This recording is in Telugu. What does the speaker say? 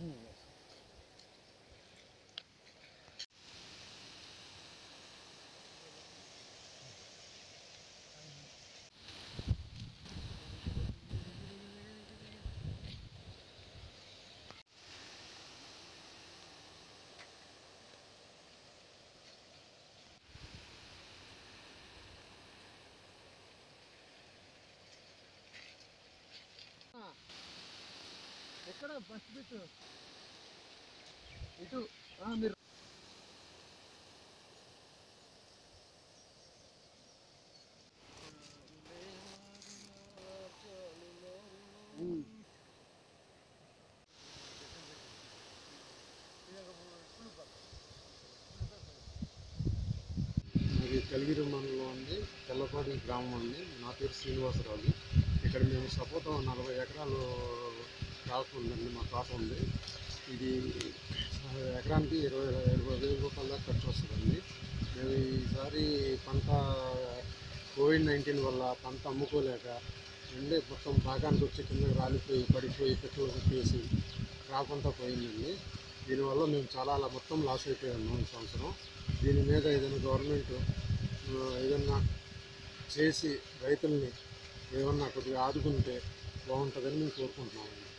Ooh. ఎక్కడ బస్ బిట్? ఇటు మీరు ఇది కలిగిరి మండలం ఉంది తెల్లపాటి గ్రామం ఉంది. నా పేరు శ్రీనివాసరాజు ఇక్కడ మేము సపోతం నలభై ఎకరాలు క్రాప్ ఉందండి మా తోట ఉంది. ఇది ఎకరానికి ఇరవై ఇరవై వేల రూపాయల దాకా ఖర్చు వస్తుందండి. మేము ఈసారి పంట కోవిడ్ నైన్టీన్ వల్ల పంట అమ్ముకోలేక ఉండే మొత్తం భాగానికి వచ్చి కింద రాలిపోయి పడిపోయి పెట్రోల్ కొట్టేసి క్రాప్ అంతా పోయిందండి. దీనివల్ల మేము చాలా అలా మొత్తం లాస్ అయిపోయాము ఈ సంవత్సరం. దీని మీద ఏదైనా గవర్నమెంట్ ఏదన్నా చేసి రైతుల్ని ఏమన్నా కొద్దిగా ఆదుకుంటే బాగుంటుందని మేము కోరుకుంటున్నామండి.